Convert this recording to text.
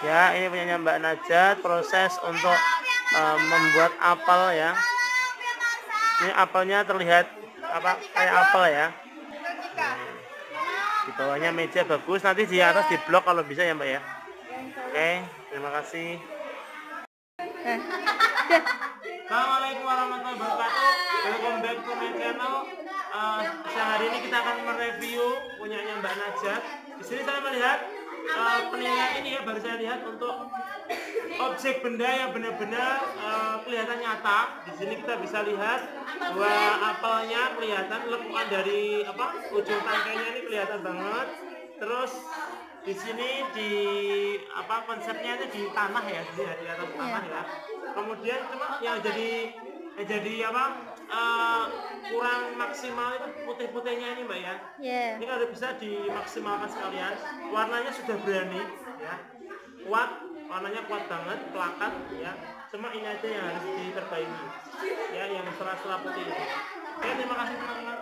Ya, ini punyanya Mbak Najat proses untuk uh, membuat apel ya. Ini apelnya terlihat apa kayak apel ya. Di bawahnya meja bagus, nanti di atas di blok kalau bisa ya Mbak ya. Oke, terima kasih. Assalamualaikum warahmatullahi wabarakatuh. Welcome back to my channel. Uh, siang hari ini kita akan mereview punyanya Mbak Najat. Di sini saya melihat uh, penilaian ini ya baru saya lihat untuk objek benda yang benar-benar uh, kelihatan nyata. Di sini kita bisa lihat bahwa apelnya kelihatan lekukan dari apa ujung tangkainya ini kelihatan banget. Terus di sini di apa konsepnya itu di tanah ya, di, di atas tanah ya. Kemudian cuma yang jadi yang jadi apa uh, kurang maksimal itu putih-putihnya ini mbak ya. Yeah. Ini kalau bisa dimaksimalkan sekalian. Warnanya sudah berani ya, kuat, warnanya kuat banget, pelakat ya. Cuma ini aja yang harus diperbaiki ya, yang serat-serat putih ini. Oke, terima kasih teman-teman.